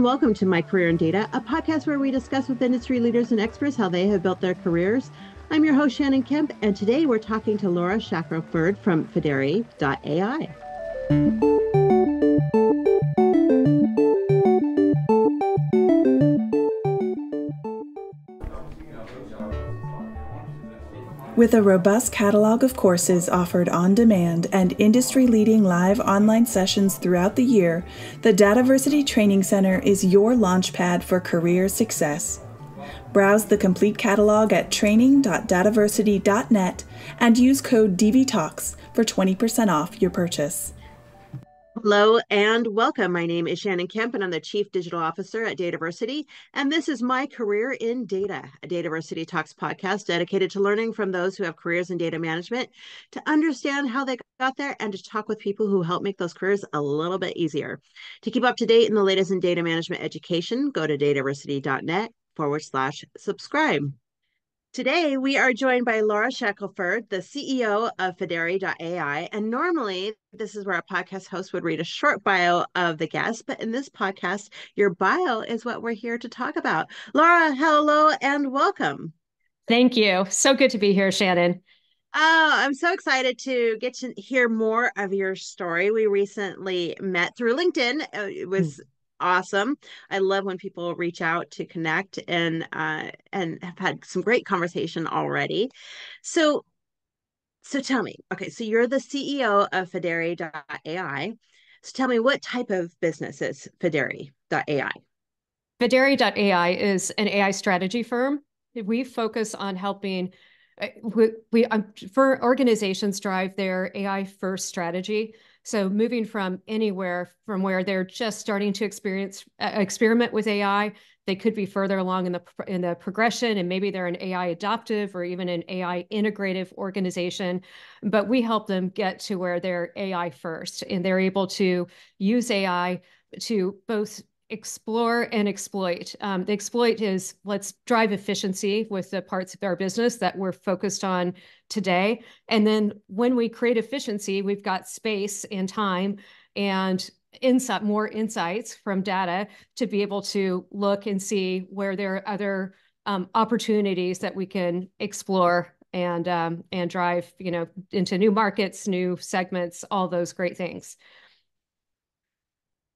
and welcome to My Career in Data, a podcast where we discuss with industry leaders and experts how they have built their careers. I'm your host, Shannon Kemp, and today we're talking to Lara Shackelford from Fidere.ai. With a robust catalog of courses offered on demand and industry leading live online sessions throughout the year, the Dataversity Training Center is your launchpad for career success. Browse the complete catalog at training.dataversity.net and use code DVTalks for 20% off your purchase. Hello and welcome. My name is Shannon Kemp, and I'm the Chief Digital Officer at Dataversity. And this is my career in data, a Dataversity Talks podcast dedicated to learning from those who have careers in data management to understand how they got there and to talk with people who help make those careers a little bit easier. To keep up to date in the latest in data management education, go to dataversity.net forward slash subscribe. Today, we are joined by Lara Shackelford, the CEO of Fidere.ai. And normally, this is where a podcast host would read a short bio of the guest. But in this podcast, your bio is what we're here to talk about. Lara, hello and welcome. Thank you. So good to be here, Shannon. Oh, I'm so excited to get to hear more of your story. We recently met through LinkedIn. Uh, it was mm awesome. I love when people reach out to connect and uh, and have had some great conversation already. So so tell me, okay, so you're the CEO of Fidere.ai. So tell me what type of business is Fidere.ai? Fidere.ai is an AI strategy firm. We focus on helping uh, we, we um, for organizations drive their AI first strategy so moving from anywhere from where they're just starting to experience uh, experiment with AI, they could be further along in the in the progression, and maybe they're an AI adoptive or even an AI integrative organization. But we help them get to where they're AI first, and they're able to use AI to both explore and exploit. Um, the exploit is let's drive efficiency with the parts of our business that we're focused on today. And then when we create efficiency, we've got space and time and insight, more insights from data to be able to look and see where there are other um, opportunities that we can explore and um, and drive, you know, into new markets, new segments, all those great things.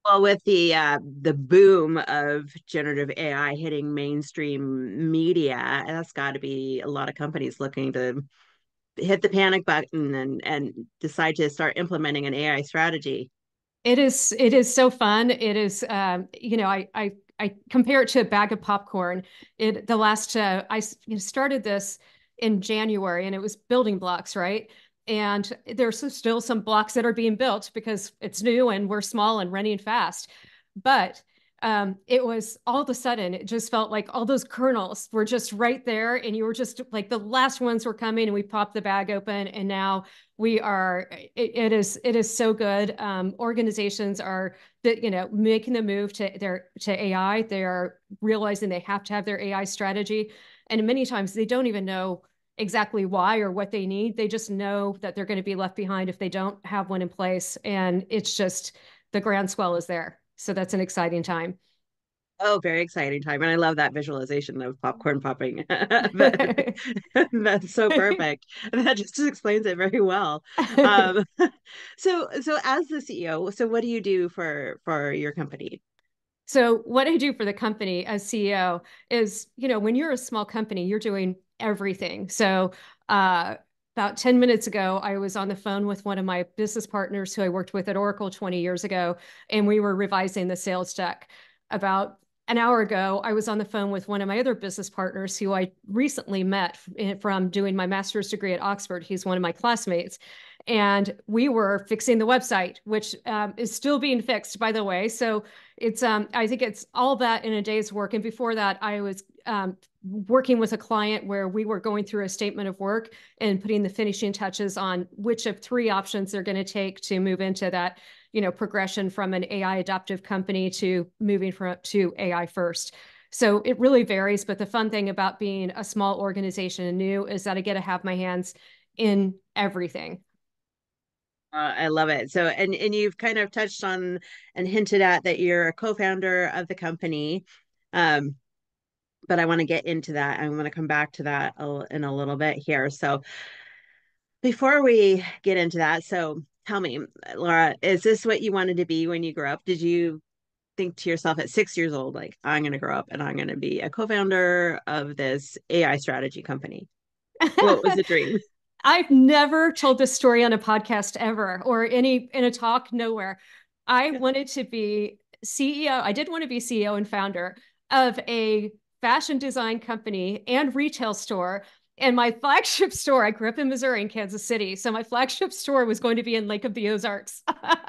Well, with the uh, the boom of generative AI hitting mainstream media, that's got to be a lot of companies looking to hit the panic button and and decide to start implementing an AI strategy. It is it is so fun. It is um, you know I I I compare it to a bag of popcorn. It the last uh, I started this in January and it was building blocks, right? And there's still some blocks that are being built because it's new and we're small and running fast. But um, it was all of a sudden it just felt like all those kernels were just right there and you were just like the last ones were coming and we popped the bag open and now we are it, it is it is so good. Um, organizations are that you know making the move to their to ai they are realizing they have to have their ai strategy. And many times they don't even know exactly why or what they need. They just know that they're going to be left behind if they don't have one in place. And it's just the groundswell is there. So that's an exciting time. Oh, very exciting time. And I love that visualization of popcorn popping. that, that's so perfect. that just explains it very well. Um, so so as the CEO, so what do you do for for your company? So what I do for the company as CEO is, you know, when you're a small company, you're doing everything. So uh, about 10 minutes ago, I was on the phone with one of my business partners who I worked with at Oracle 20 years ago, and we were revising the sales deck. About an hour ago, I was on the phone with one of my other business partners who I recently met from doing my master's degree at Oxford. He's one of my classmates. And we were fixing the website, which um, is still being fixed, by the way. So it's, um, I think it's all that in a day's work. And before that, I was um, working with a client where we were going through a statement of work and putting the finishing touches on which of three options they're going to take to move into that you know progression from an ai adaptive company to moving from to ai first so it really varies but the fun thing about being a small organization and new is that i get to have my hands in everything Uh, I love it. So, and and you've kind of touched on and hinted at that you're a co-founder of the company. Um, but I want to get into that. I'm going to come back to that in a little bit here. So, before we get into that, so tell me, Lara, is this what you wanted to be when you grew up? Did you think to yourself at six years old, like, I'm going to grow up and I'm going to be a co founder of this AI strategy company? What was the dream? I've never told this story on a podcast ever or any in a talk nowhere. I wanted to be CEO. I did want to be CEO and founder of a fashion design company and retail store and my flagship store, I grew up in Missouri in Kansas City. So my flagship store was going to be in Lake of the Ozarks.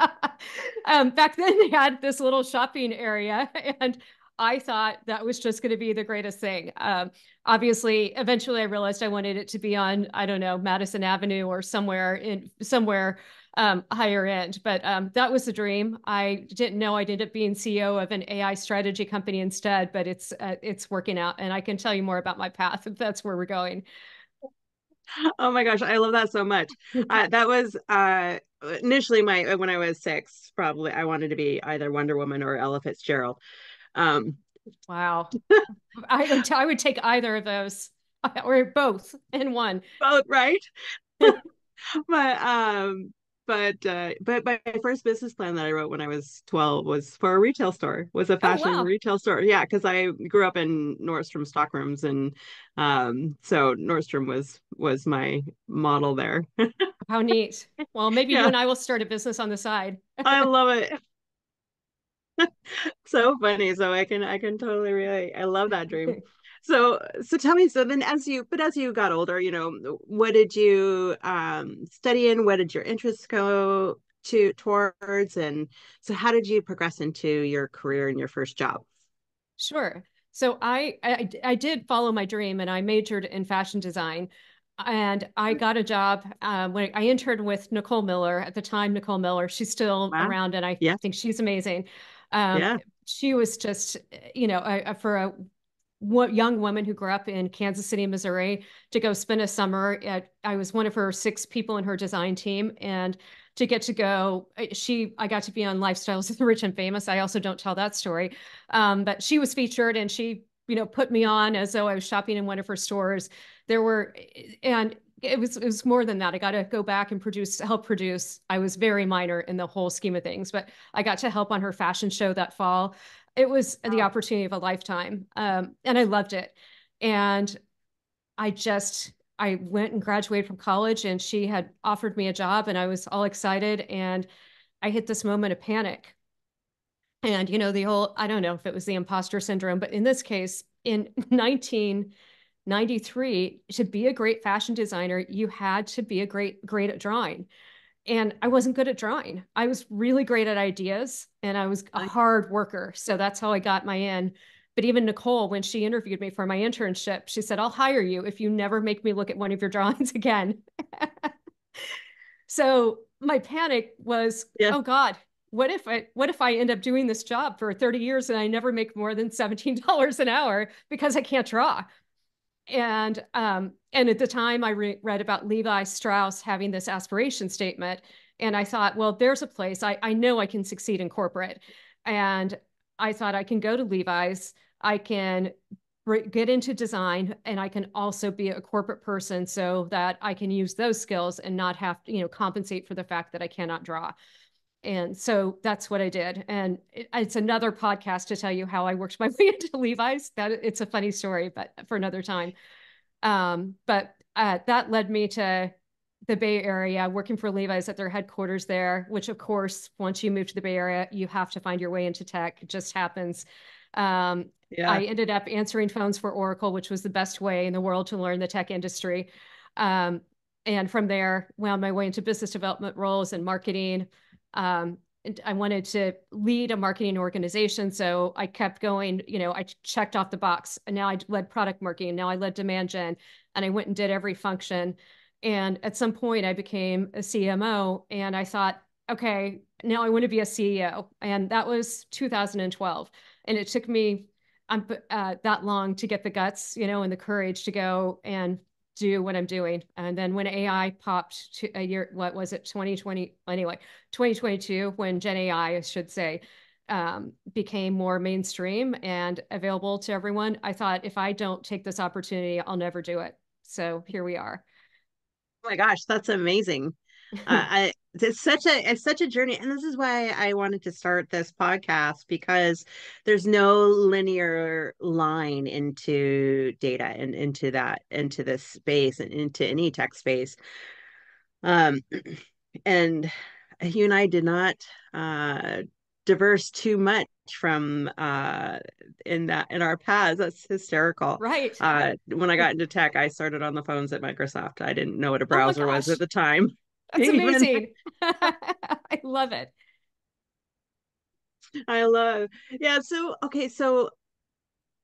um, back then, they had this little shopping area, and I thought that was just going to be the greatest thing. Um, obviously, eventually, I realized I wanted it to be on, I don't know, Madison Avenue or somewhere in somewhere um, higher end. But um, that was the dream. I didn't know I'd end up being CEO of an AI strategy company instead, but it's uh, it's working out, and I can tell you more about my path if that's where we're going. Oh my gosh, I love that so much. Uh, that was uh, initially my when I was six. Probably I wanted to be either Wonder Woman or Ella Fitzgerald. Um, wow, I would I would take either of those or both in one. Both, right? but um but uh, but my first business plan that I wrote when I was 12 was for a retail store, was a fashion oh, wow. retail store. Yeah, because I grew up in Nordstrom stockrooms, and um, so Nordstrom was was my model there. How neat! Well, maybe yeah. you and I will start a business on the side. I love it. so funny. So I can I can totally relate. I love that dream so so tell me so then as you but as you got older you know what did you um study in what did your interests go to towards and so how did you progress into your career and your first job sure so I, I i did follow my dream and i majored in fashion design and I got a job uh, when I interned with Nicole Miller at the time. Nicole Miller, she's still wow. around, and I yeah. think she's amazing. Um, yeah. She was just, you know, a, a, for a young woman who grew up in Kansas City, Missouri, to go spend a summer at. I was one of her six people in her design team, and to get to go, she I got to be on Lifestyles of the Rich and Famous. I also don't tell that story, um, but she was featured, and she you know put me on as though I was shopping in one of her stores. There were and it was it was more than that. I got to go back and produce, help produce. I was very minor in the whole scheme of things, but I got to help on her fashion show that fall it was wow. the opportunity of a lifetime um, and i loved it. And i just i went and graduated from college and she had offered me a job and i was all excited and i hit this moment of panic. And you know the whole i don't know if it was the imposter syndrome but in this case in 1993 to be a great fashion designer you had to be a great great at drawing and I wasn't good at drawing. I was really great at ideas and I was a hard worker. So that's how I got my in. But even Nicole, when she interviewed me for my internship, she said, I'll hire you if you never make me look at one of your drawings again. so my panic was, yeah. oh God, what if I what if I end up doing this job for 30 years and I never make more than $17 an hour because I can't draw? And um, and at the time I re- read about Levi Strauss having this aspiration statement, and I thought, well, there's a place I I know I can succeed in corporate, and I thought I can go to Levi's, I can get into design, and I can also be a corporate person so that I can use those skills and not have to you know compensate for the fact that I cannot draw. And so that's what I did. And it, it's another podcast to tell you how I worked my way into Levi's. That it's a funny story, but for another time. Um, but uh, that led me to the Bay Area, working for Levi's at their headquarters there, which of course, once you move to the Bay Area, you have to find your way into tech. It just happens. Um, yeah. I ended up answering phones for Oracle, which was the best way in the world to learn the tech industry. Um, and from there, wound my way into business development roles and marketing, um, I wanted to lead a marketing organization. So I kept going, you know, I checked off the box and now I led product marketing. Now I led demand gen and I went and did every function. And at some point I became a CMO and I thought, okay, now I want to be a CEO. And that was 2012. And it took me um, uh, that long to get the guts, you know, and the courage to go and do what I'm doing. And then when AI popped to a year, what was it, 2020? Anyway, 2022, when Gen AI, I should say, um, became more mainstream and available to everyone, I thought if I don't take this opportunity, I'll never do it. So here we are. Oh my gosh, that's amazing. uh, I, it's such a it's such a journey. And this is why i wanted to start this podcast because there's no linear line into data and into that into this space and into any tech space. Um and you and i did not uh diverse too much from uh in that in our paths. That's hysterical. Right. Uh when i got into tech i started on the phones at microsoft. I didn't know what a oh browser oh was at the time that's amazing. I love it. I love. Yeah. So okay. So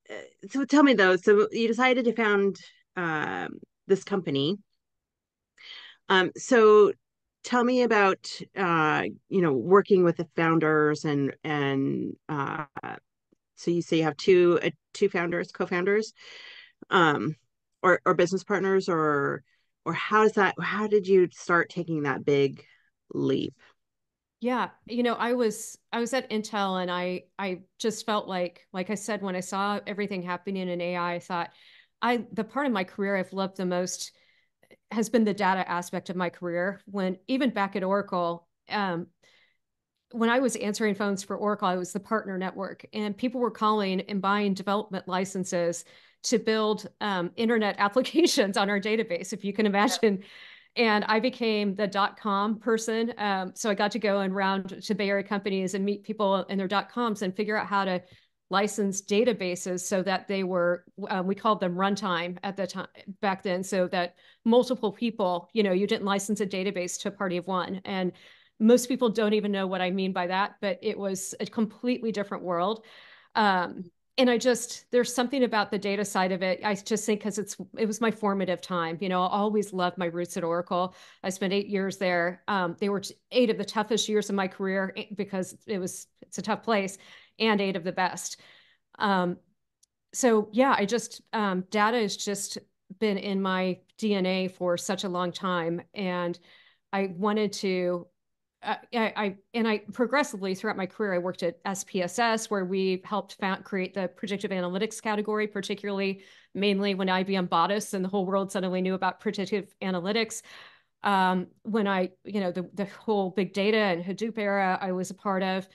uh, so tell me though. So you decided to found um, this company. Um. So tell me about uh you know working with the founders and and uh so you say you have two uh, two founders co-founders um or or business partners or or how does that how did you start taking that big leap? Yeah you know i was i was at intel and i i just felt like like i said when i saw everything happening in ai i thought i the part of my career i've loved the most has been the data aspect of my career when even back at oracle um, when I was answering phones for Oracle, I was the partner network, and people were calling and buying development licenses to build um, internet applications on our database, if you can imagine. Yeah. And I became the dot com person. Um, so I got to go and round to Bay Area companies and meet people in their dot coms and figure out how to license databases so that they were, um, we called them runtime at the time back then, so that multiple people, you know, you didn't license a database to a party of one. And most people don't even know what I mean by that, but it was a completely different world. Um, and I just there's something about the data side of it. I just think because it's it was my formative time. You know, I always loved my roots at Oracle. I spent eight years there. Um, they were eight of the toughest years of my career eh, because it was it's a tough place, and eight of the best. Um, so yeah, I just um, data has just been in my DNA for such a long time, and I wanted to I, I, and I progressively throughout my career, I worked at SPSS where we helped found, create the predictive analytics category, particularly mainly when IBM bought us and the whole world suddenly knew about predictive analytics. Um, when I, you know, the, the whole big data and Hadoop era I was a part of.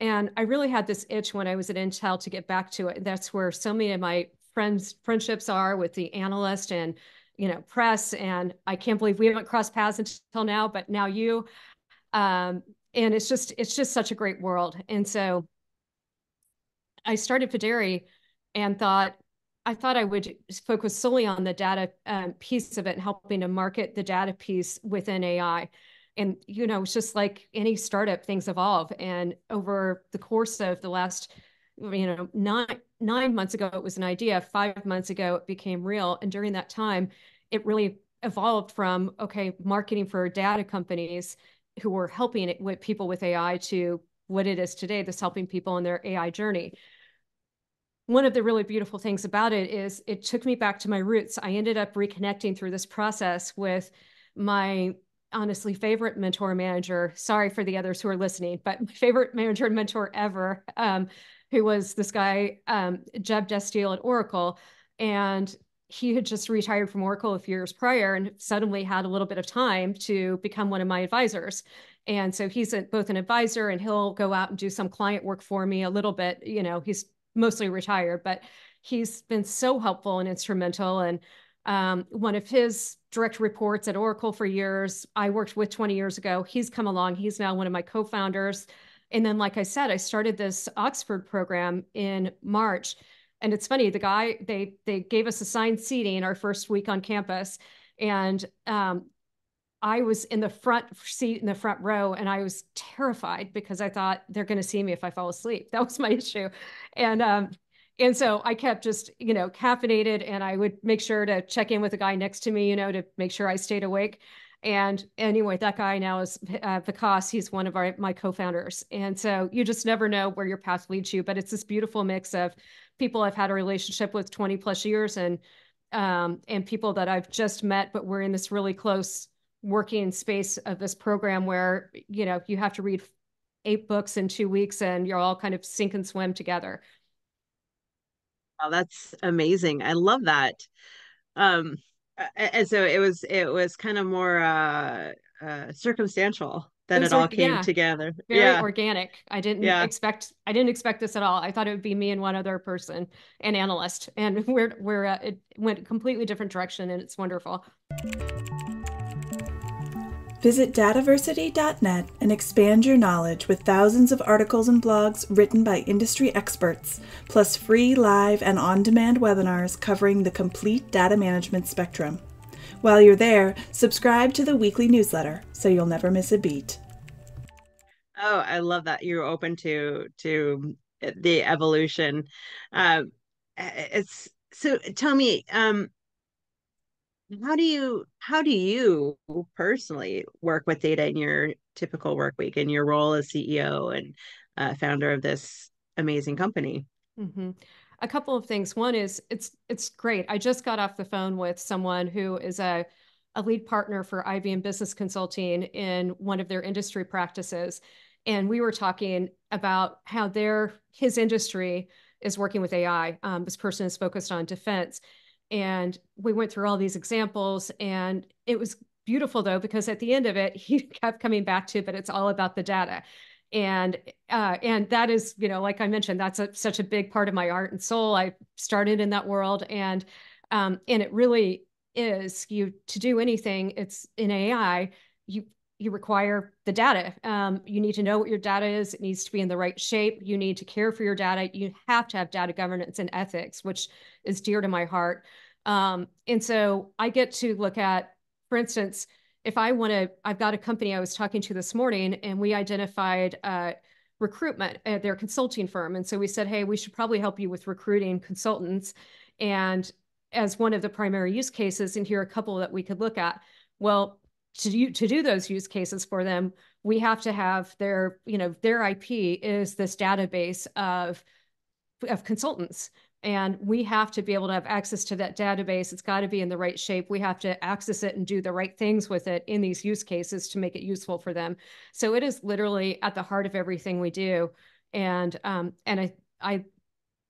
And I really had this itch when I was at Intel to get back to it. That's where so many of my friends friendships are with the analyst and you know press and i can't believe we haven't crossed paths until now but now you um, and it's just it's just such a great world. And so I started Fidere and thought I thought I would focus solely on the data um, piece of it and helping to market the data piece within AI. And you know, it's just like any startup, things evolve. And over the course of the last, you know, nine nine months ago, it was an idea. Five months ago, it became real. And during that time, it really evolved from okay, marketing for data companies who were helping it with people with AI to what it is today that's helping people in their AI journey. One of the really beautiful things about it is it took me back to my roots. I ended up reconnecting through this process with my honestly favorite mentor manager. Sorry for the others who are listening, but my favorite manager and mentor ever, um, who was this guy, um, Jeb Destiel at Oracle. And he had just retired from Oracle a few years prior and suddenly had a little bit of time to become one of my advisors. And so he's a, both an advisor and he'll go out and do some client work for me a little bit. You know, he's mostly retired, but he's been so helpful and instrumental. And um, one of his direct reports at Oracle for years, I worked with 20 years ago. He's come along. He's now one of my co founders. And then, like I said, I started this Oxford program in March and it's funny, the guy they they gave us assigned seating our first week on campus, and um, I was in the front seat in the front row, and I was terrified because I thought they're going to see me if I fall asleep. That was my issue, and um, and so I kept just you know caffeinated, and I would make sure to check in with the guy next to me, you know, to make sure I stayed awake. And anyway, that guy now is uh, Vikas. He's one of our my co-founders, and so you just never know where your path leads you. But it's this beautiful mix of people I've had a relationship with 20 plus years and um, and people that I've just met, but we're in this really close working space of this program where you know you have to read eight books in two weeks and you're all kind of sink and swim together. Oh, that's amazing. I love that. Um, and so it was it was kind of more uh, uh circumstantial that it, it all came yeah, together. Very yeah. organic. I didn't yeah. expect I didn't expect this at all. I thought it would be me and one other person, an analyst, and we're we're uh, it went a completely different direction, and it's wonderful. Visit dataversity.net and expand your knowledge with thousands of articles and blogs written by industry experts, plus free live and on demand webinars covering the complete data management spectrum. While you're there, subscribe to the weekly newsletter so you'll never miss a beat. Oh, I love that you're open to to the evolution. Um, it's so. Tell me, um, how do you how do you personally work with data in your typical work week in your role as ceo and uh, founder of this amazing company mm-hmm. A couple of things. One is it's it's great. I just got off the phone with someone who is a a lead partner for IBM Business Consulting in one of their industry practices, and we were talking about how their his industry is working with AI. Um, this person is focused on defense, and we went through all these examples and it was beautiful though because at the end of it he kept coming back to but it's all about the data and uh, and that is you know like i mentioned that's a, such a big part of my art and soul i started in that world and um, and it really is you to do anything it's in ai you you require the data. Um, you need to know what your data is. It needs to be in the right shape. You need to care for your data. You have to have data governance and ethics, which is dear to my heart. Um, and so I get to look at, for instance, if I want to, I've got a company I was talking to this morning, and we identified uh, recruitment at their consulting firm. And so we said, hey, we should probably help you with recruiting consultants. And as one of the primary use cases, and here are a couple that we could look at. Well, to do, to do those use cases for them, we have to have their, you know, their IP is this database of, of consultants. And we have to be able to have access to that database. It's got to be in the right shape. We have to access it and do the right things with it in these use cases to make it useful for them. So it is literally at the heart of everything we do. And um, and I I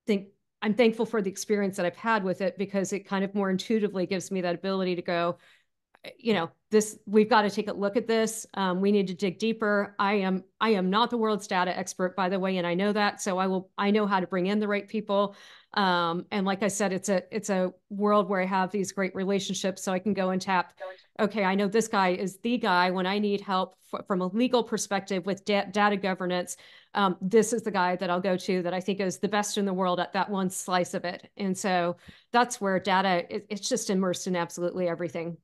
think I'm thankful for the experience that I've had with it because it kind of more intuitively gives me that ability to go, you know this we've got to take a look at this um, we need to dig deeper. I am i am not the world's data expert by the way and i know that so i will i know how to bring in the right people. Um, and like i said it's a it's a world where i have these great relationships so i can go and tap okay i know this guy is the guy when i need help from a legal perspective with da- data governance um, this is the guy that i'll go to that i think is the best in the world at that one slice of it. And so that's where data it, it's just immersed in absolutely everything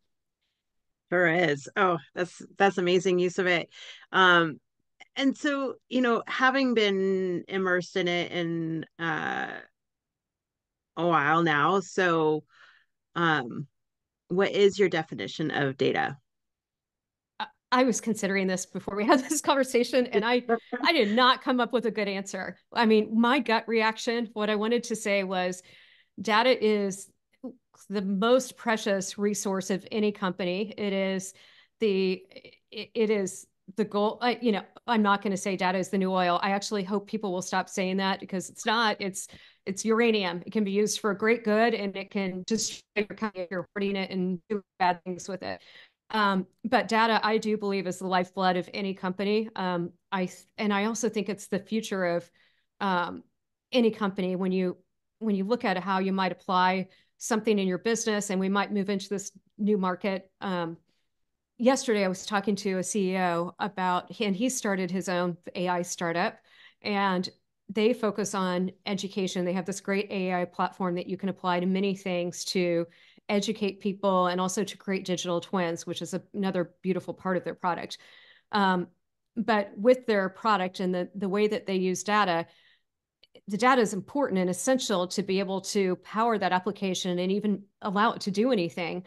Sure is. Oh, that's that's amazing use of it. Um, and so you know, having been immersed in it in uh, a while now, so um, what is your definition of data? I was considering this before we had this conversation, and I I did not come up with a good answer. I mean, my gut reaction, what I wanted to say was, data is the most precious resource of any company. It is the it, is the goal. I, you know, I'm not going to say data is the new oil. I actually hope people will stop saying that because it's not. It's it's uranium. It can be used for great good, and it can just you're hoarding it and do bad things with it. Um, but data, I do believe, is the lifeblood of any company. Um, I and I also think it's the future of um, any company when you when you look at how you might apply something in your business and we might move into this new market. Um, yesterday, I was talking to a CEO about, and he started his own AI startup and they focus on education. They have this great AI platform that you can apply to many things to educate people and also to create digital twins, which is a, another beautiful part of their product. Um, but with their product and the, the way that they use data, the data is important and essential to be able to power that application and even allow it to do anything.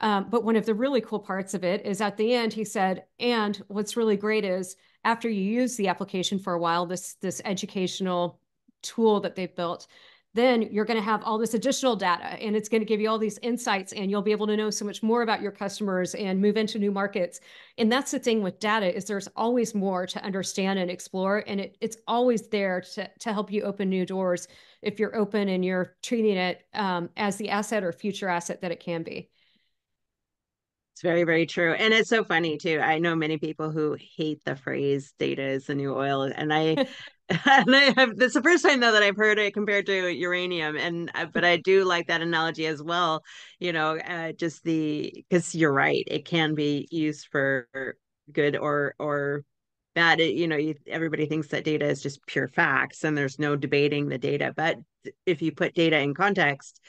Um, but one of the really cool parts of it is at the end, he said, and what's really great is after you use the application for a while, this, this educational tool that they've built, then you're going to have all this additional data and it's going to give you all these insights and you'll be able to know so much more about your customers and move into new markets and that's the thing with data is there's always more to understand and explore and it, it's always there to, to help you open new doors if you're open and you're treating it um, as the asset or future asset that it can be it's very, very true. And it's so funny too. I know many people who hate the phrase data is the new oil. And I and I have this the first time though that I've heard it compared to uranium. And uh, but I do like that analogy as well. You know, uh, just the because you're right, it can be used for good or or bad. It, you know, you, everybody thinks that data is just pure facts, and there's no debating the data. But if you put data in context,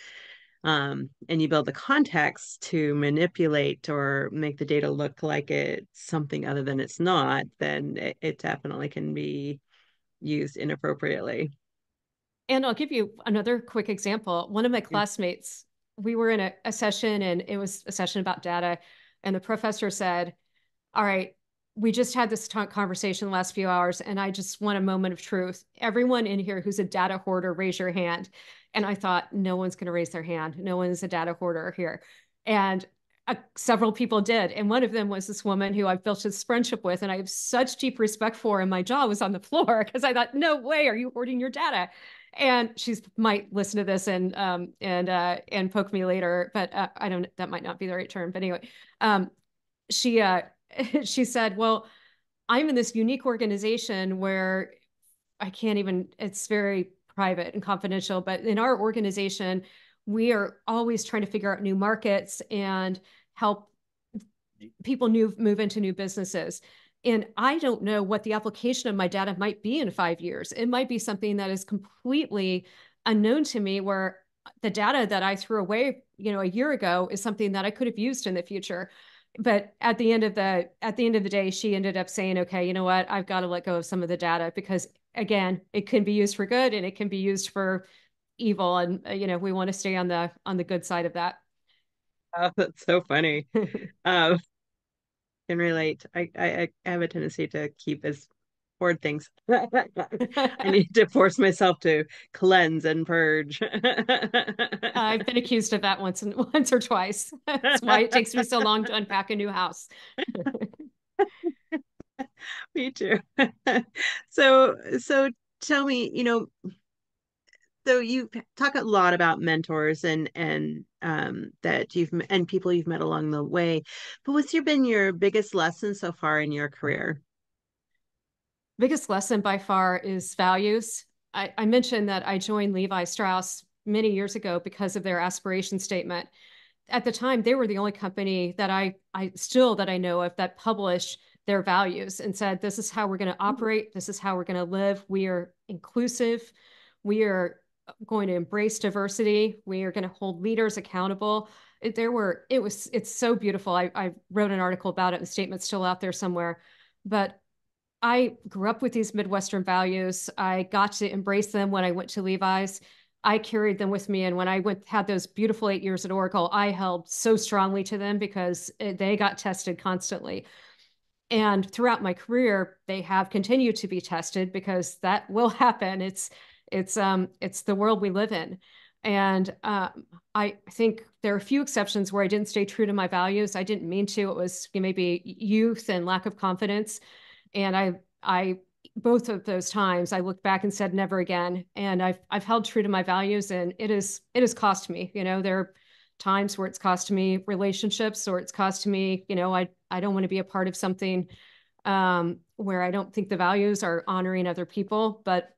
um, and you build the context to manipulate or make the data look like it's something other than it's not, then it, it definitely can be used inappropriately. And I'll give you another quick example. One of my classmates, we were in a, a session and it was a session about data. And the professor said, All right, we just had this conversation the last few hours, and I just want a moment of truth. Everyone in here who's a data hoarder, raise your hand. And I thought, no one's going to raise their hand. No one's a data hoarder here. And uh, several people did. And one of them was this woman who I've built this friendship with, and I have such deep respect for. And my jaw was on the floor because I thought, no way, are you hoarding your data? And she's might listen to this and um and uh and poke me later, but uh, I don't. That might not be the right term. But anyway, um, she uh she said, well, I'm in this unique organization where I can't even. It's very private and confidential, but in our organization, we are always trying to figure out new markets and help people new, move into new businesses. And I don't know what the application of my data might be in five years. It might be something that is completely unknown to me, where the data that I threw away, you know, a year ago is something that I could have used in the future. But at the end of the at the end of the day, she ended up saying, "Okay, you know what? I've got to let go of some of the data because again, it can be used for good and it can be used for evil. And, you know, we want to stay on the, on the good side of that. Oh, that's so funny. um, can relate. I, I, I have a tendency to keep as hoard things. I need to force myself to cleanse and purge. I've been accused of that once and once or twice. That's why it takes me so long to unpack a new house. me too. so so tell me, you know, so you talk a lot about mentors and and um, that you've and people you've met along the way, but what's your been your biggest lesson so far in your career? Biggest lesson by far is values. I, I mentioned that I joined Levi Strauss many years ago because of their aspiration statement. At the time, they were the only company that I I still that I know of that published their values and said, this is how we're going to mm-hmm. operate. This is how we're going to live. We are inclusive. We are going to embrace diversity. We are going to hold leaders accountable. It, there were, it was, it's so beautiful. I, I wrote an article about it. The statement's still out there somewhere. But I grew up with these Midwestern values. I got to embrace them when I went to Levi's. I carried them with me. And when I went had those beautiful eight years at Oracle, I held so strongly to them because it, they got tested constantly. And throughout my career, they have continued to be tested because that will happen. It's it's um it's the world we live in. And um, I think there are a few exceptions where I didn't stay true to my values. I didn't mean to. It was maybe youth and lack of confidence. And I I both of those times I looked back and said never again. And I've I've held true to my values and it is it has cost me. You know, there are times where it's cost me relationships or it's cost me, you know, I, I don't want to be a part of something um, where I don't think the values are honoring other people, but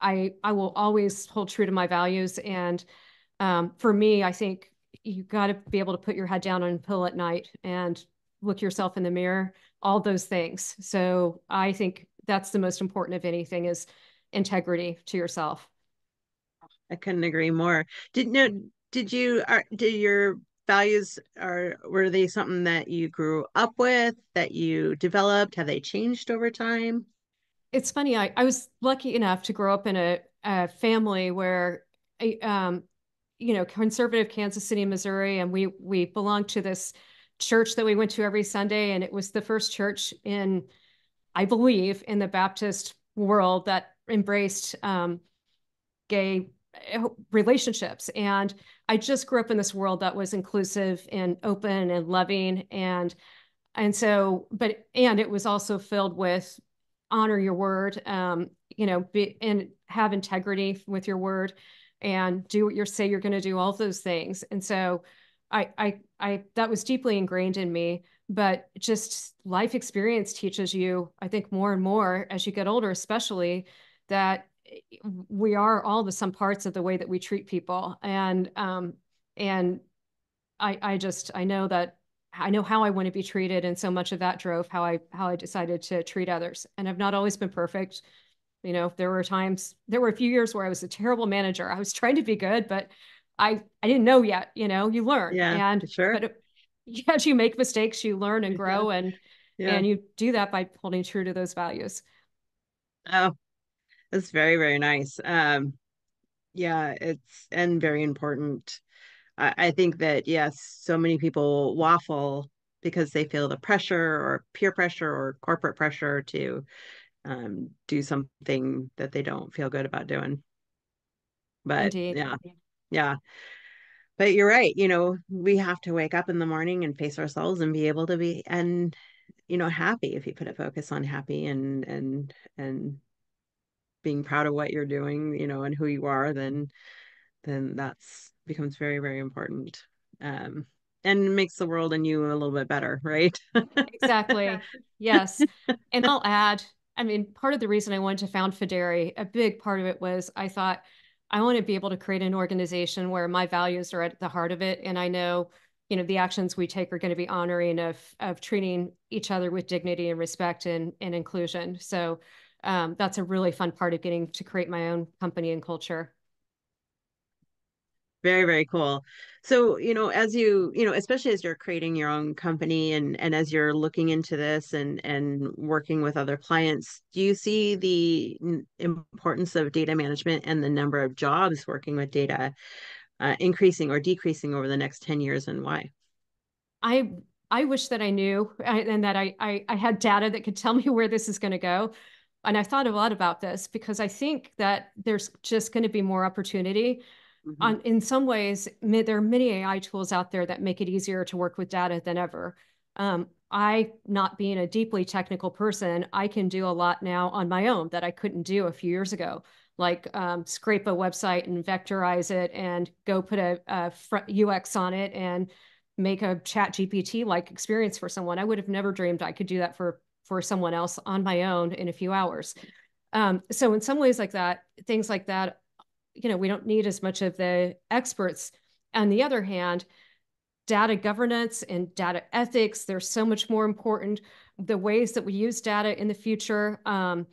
I, I will always hold true to my values. And um, for me, I think you got to be able to put your head down on a pillow at night and look yourself in the mirror, all those things. So I think that's the most important of anything is integrity to yourself. I couldn't agree more. Did no did you are did your values are were they something that you grew up with that you developed have they changed over time it's funny i, I was lucky enough to grow up in a, a family where um you know conservative kansas city missouri and we we belonged to this church that we went to every sunday and it was the first church in i believe in the baptist world that embraced um, gay relationships. And I just grew up in this world that was inclusive and open and loving. And and so, but and it was also filled with honor your word, um, you know, be and have integrity with your word and do what you say you're going to do, all those things. And so I I I that was deeply ingrained in me. But just life experience teaches you, I think, more and more as you get older, especially that we are all the some parts of the way that we treat people and um and i i just i know that i know how i want to be treated and so much of that drove how i how i decided to treat others and i've not always been perfect you know there were times there were a few years where i was a terrible manager i was trying to be good but i i didn't know yet you know you learn yeah and sure but as you make mistakes you learn and grow and yeah. and you do that by holding true to those values oh that's very, very nice. Um, yeah, it's and very important. I, I think that yes, so many people waffle because they feel the pressure or peer pressure or corporate pressure to um, do something that they don't feel good about doing. But Indeed. yeah, yeah. But you're right. You know, we have to wake up in the morning and face ourselves and be able to be and you know happy if you put a focus on happy and and and being proud of what you're doing, you know, and who you are, then then that's becomes very, very important. Um, and makes the world and you a little bit better, right? exactly. Yes. And I'll add, I mean, part of the reason I wanted to found Fidere, a big part of it was I thought I want to be able to create an organization where my values are at the heart of it. And I know, you know, the actions we take are going to be honoring of of treating each other with dignity and respect and, and inclusion. So um, that's a really fun part of getting to create my own company and culture very very cool. So you know as you you know especially as you're creating your own company and and as you're looking into this and and working with other clients do you see the importance of data management and the number of jobs working with data uh, increasing or decreasing over the next 10 years and why? I i wish that i knew and that i i, I had data that could tell me where this is going to go. And I thought a lot about this because I think that there's just going to be more opportunity. Mm-hmm. On, in some ways, there are many AI tools out there that make it easier to work with data than ever. Um, I, not being a deeply technical person, I can do a lot now on my own that I couldn't do a few years ago, like um, scrape a website and vectorize it and go put a, a UX on it and make a chat GPT like experience for someone. I would have never dreamed I could do that for for someone else on my own in a few hours. Um, so in some ways like that, things like that, you know, we don't need as much of the experts. On the other hand, data governance and data ethics, they're so much more important. The ways that we use data in the future, um,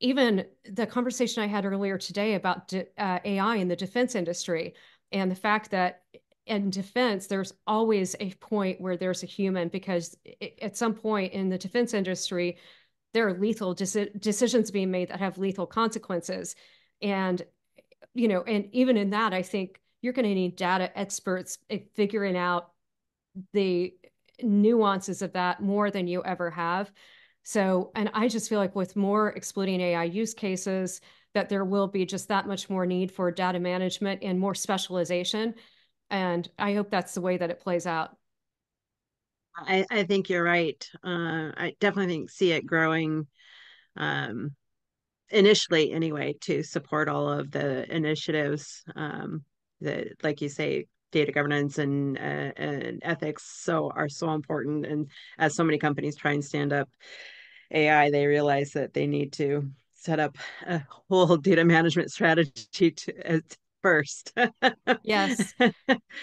even the conversation I had earlier today about uh, AI in the defense industry and the fact that in defense, there's always a point where there's a human because it, at some point in the defense industry, there are lethal deci- decisions being made that have lethal consequences. And, you know, and even in that, I think you're going to need data experts figuring out the nuances of that more than you ever have. So, and I just feel like with more exploiting AI use cases, that there will be just that much more need for data management and more specialization and I hope that's the way that it plays out. I, I think you're right. Uh, I definitely think see it growing um, initially anyway to support all of the initiatives um, that, like you say, data governance and uh, and ethics so are so important. And as so many companies try and stand up AI, they realize that they need to set up a whole data management strategy to, first. yes.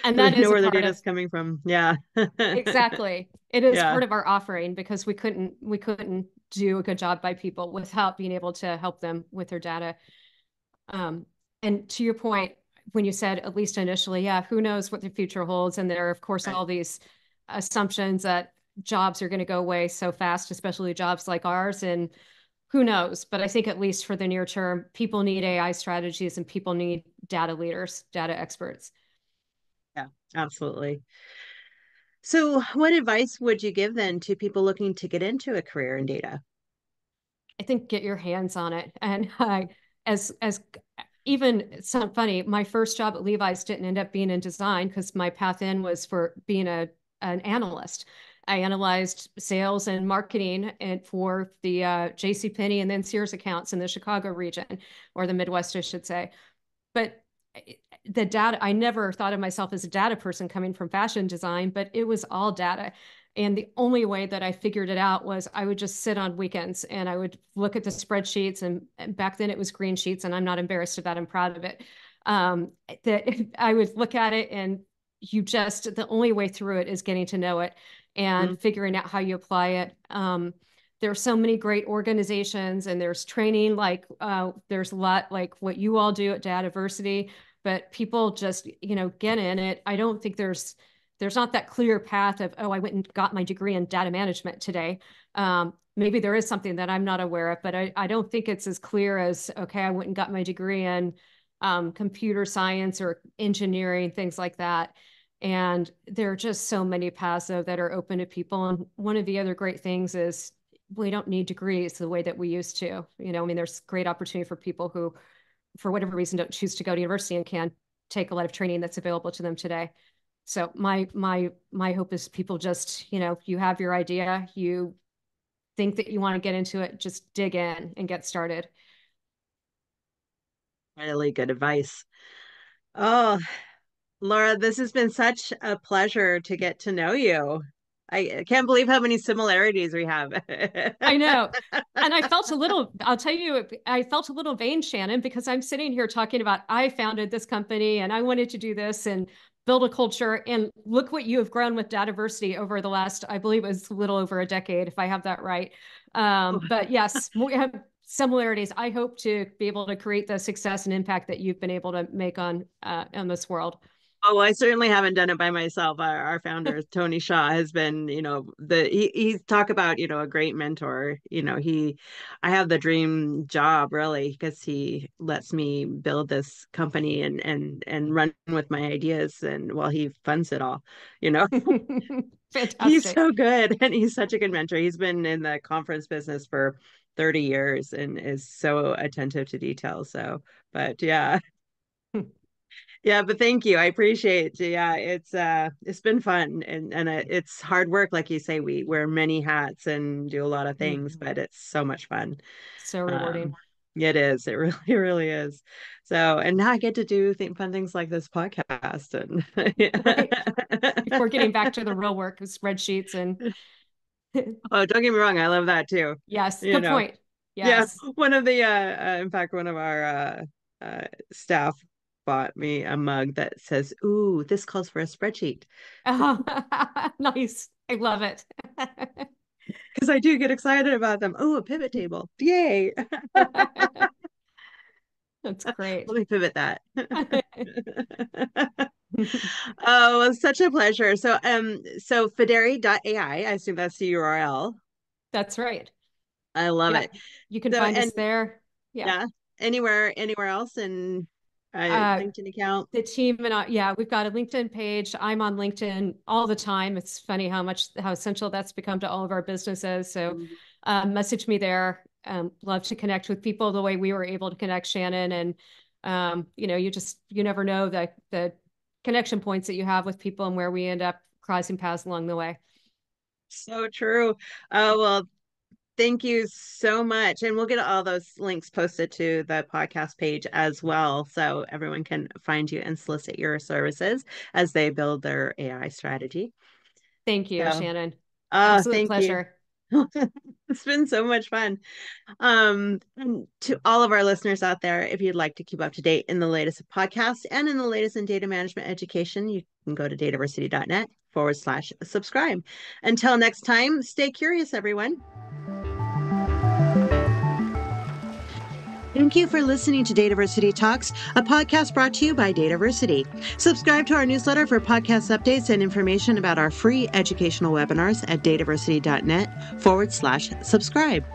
And that is know where the data is coming from. Yeah. exactly. It is yeah. part of our offering because we couldn't we couldn't do a good job by people without being able to help them with their data. Um, and to your point, when you said at least initially, yeah, who knows what the future holds? And there are of course right. all these assumptions that jobs are going to go away so fast, especially jobs like ours. And who knows? But I think at least for the near term, people need AI strategies and people need data leaders, data experts. Yeah, absolutely. So, what advice would you give then to people looking to get into a career in data? I think get your hands on it, and uh, as as even it's not funny. My first job at Levi's didn't end up being in design because my path in was for being a an analyst. I analyzed sales and marketing and for the uh, J.C. Penney and then Sears accounts in the Chicago region or the Midwest, I should say. But eh, the data, I never thought of myself as a data person coming from fashion design, but it was all data. And the only way that I figured it out was I would just sit on weekends and I would look at the spreadsheets. And, and back then it was green sheets, and I'm not embarrassed of that. I'm proud of it. Um, that I would look at it, and you just the only way through it is getting to know it and mm-hmm. figuring out how you apply it. Um, there are so many great organizations, and there's training. Like uh, there's a lot like what you all do at Dataversity, but people just you know get in it. I don't think there's there's not that clear path of oh i went and got my degree in data management today um, maybe there is something that i'm not aware of but I, I don't think it's as clear as okay i went and got my degree in um, computer science or engineering things like that and there are just so many paths though that are open to people. And one of the other great things is we don't need degrees the way that we used to. You know i mean there's great opportunity for people who for whatever reason don't choose to go to university and can take a lot of training that's available to them today. So my my my hope is people just you know you have your idea you think that you want to get into it just dig in and get started. Really good advice. Oh Lara this has been such a pleasure to get to know you I can't believe how many similarities we have. I know. And I felt a little, I'll tell you, I felt a little vain, Shannon, because I'm sitting here talking about I founded this company and I wanted to do this. And build a culture and look what you have grown with Dataversity over the last i believe it was a little over a decade if i have that right um, but yes we have similarities i hope to be able to create the success and impact that you've been able to make on uh, in this world Oh, I certainly haven't done it by myself. Our, our founder, Tony Shaw, has been, you know, the he he's talk about, you know, a great mentor. You know, he I have the dream job really because he lets me build this company and and and run with my ideas and while well, he funds it all, you know. He's so good and he's such a good mentor. He's been in the conference business for 30 years and is so attentive to detail. So, but yeah, yeah but thank you i appreciate it yeah it's uh it's been fun and and it's hard work like you say we wear many hats and do a lot of things mm-hmm. but it's so much fun so rewarding um, it is it really really is so and now i get to do think fun things like this podcast and right. before getting back to the real work of spreadsheets and oh don't get me wrong i love that too yes you good know. point yes one of the uh, uh in fact one of our uh uh, staff bought me a mug that says, Ooh, this calls for a spreadsheet. Oh, nice. I love it. Because I do get excited about them. Oh, a pivot table. Yay. That's great. Let me pivot that. oh, it's such a pleasure. So um so Fidere.ai, I assume that's the URL. That's right. I love yeah. it. You can so, find and, us there. Yeah. yeah. Anywhere anywhere else and uh, LinkedIn account. The team and I, yeah, we've got a LinkedIn page. I'm on LinkedIn all the time. It's funny how much how essential that's become to all of our businesses. So, mm-hmm. um, message me there. Um, love to connect with people the way we were able to connect Shannon. And um, you know, you just you never know the the connection points that you have with people and where we end up crossing paths along the way. So true. Uh, well, Thank you so much. And we'll get all those links posted to the podcast page as well. So everyone can find you and solicit your services as they build their AI strategy. Thank you, so, Shannon. Uh, Absolute thank pleasure. You. it's been so much fun. Um, and to all of our listeners out there, if you'd like to keep up to date in the latest podcast and in the latest in data management education, you can go to dataversity.net forward slash subscribe. Until next time, stay curious, everyone. Thank you for listening to Dataversity Talks, a podcast brought to you by Dataversity. Subscribe to our newsletter for podcast updates and information about our free educational webinars at dataversity.net forward slash subscribe.